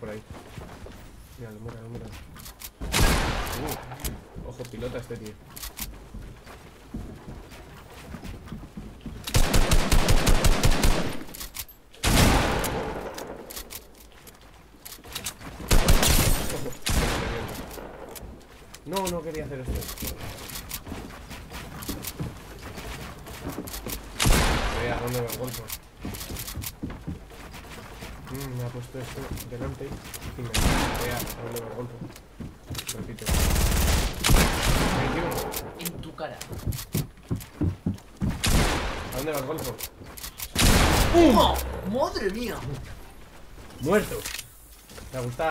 por ahí. Míralo, míralo, míralo. Uh, ojo, pilota este tío. No, no quería hacer esto. Vea, ¿dónde me golpe? Mm, me ha puesto esto delante y me vea, ¿dónde me golpe? Repito. 21. En tu cara. ¿A dónde vas, golfo? ¡Pum! ¡Madre mía! Muerto. Me ha gustado.